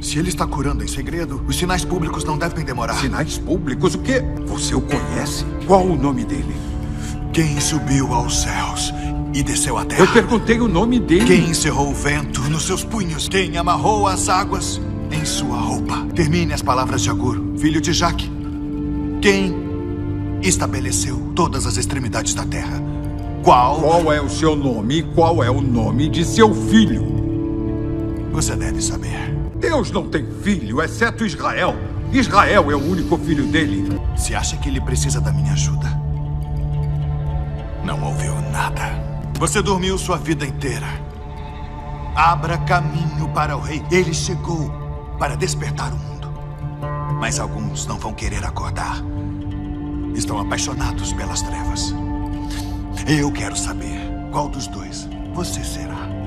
Se ele está curando em segredo, os sinais públicos não devem demorar. Sinais públicos? O quê? Você o conhece? Qual o nome dele? Quem subiu aos céus e desceu à terra? Eu perguntei o nome dele. Quem encerrou o vento nos seus punhos? Quem amarrou as águas em sua roupa? Termine as palavras de Agur, filho de Jaque. Quem estabeleceu todas as extremidades da terra? Qual? Qual é o seu nome e qual é o nome de seu filho? Você deve saber. Deus não tem filho, exceto Israel. Israel é o único filho dele. Se acha que ele precisa da minha ajuda? Não ouviu nada. Você dormiu sua vida inteira. Abra caminho para o rei. Ele chegou para despertar o mundo. Mas alguns não vão querer acordar. Estão apaixonados pelas trevas. Eu quero saber qual dos dois você será.